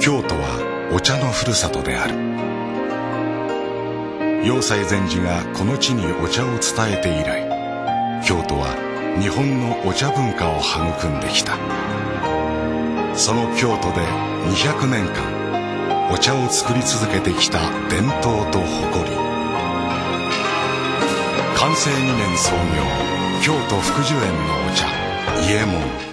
京都はお茶のふるさとである。要塞禅師がこの地にお茶を伝えて以来京都は日本のお茶文化を育んできた。その京都で200年間お茶を作り続けてきた伝統と誇り。寛政2年創業京都福寿園のお茶伊右衛門。